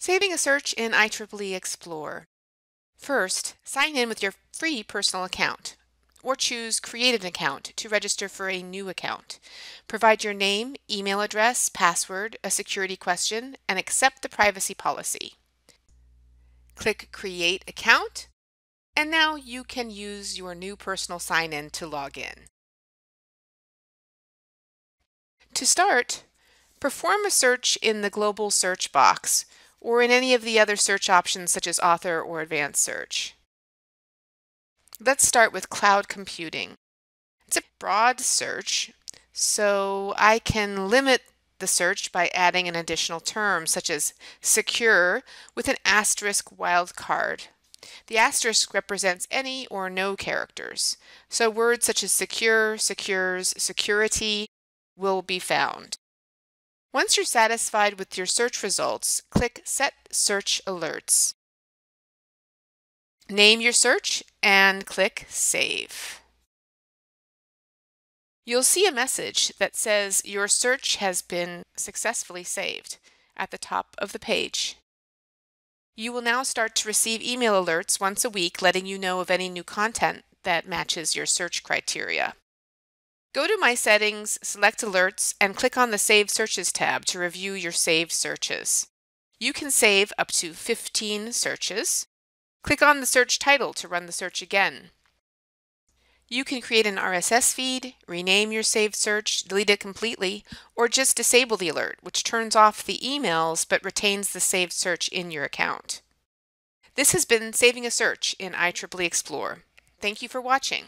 Saving a search in IEEE Xplore. First, sign in with your free personal account or choose Create an Account to register for a new account. Provide your name, email address, password, a security question, and accept the privacy policy. Click Create Account, and now you can use your new personal sign-in to log in. To start, perform a search in the global search box or in any of the other search options such as author or advanced search. Let's start with cloud computing. It's a broad search, so I can limit the search by adding an additional term such as secure with an asterisk wildcard. The asterisk represents any or no characters, so words such as secure, secures, security will be found. Once you're satisfied with your search results, click Set Search Alerts. Name your search and click Save. You'll see a message that says your search has been successfully saved at the top of the page. You will now start to receive email alerts once a week letting you know of any new content that matches your search criteria. Go to My Settings, select Alerts, and click on the Save Searches tab to review your saved searches. You can save up to 15 searches. Click on the search title to run the search again. You can create an RSS feed, rename your saved search, delete it completely, or just disable the alert, which turns off the emails but retains the saved search in your account. This has been Saving a Search in IEEE Xplore. Thank you for watching.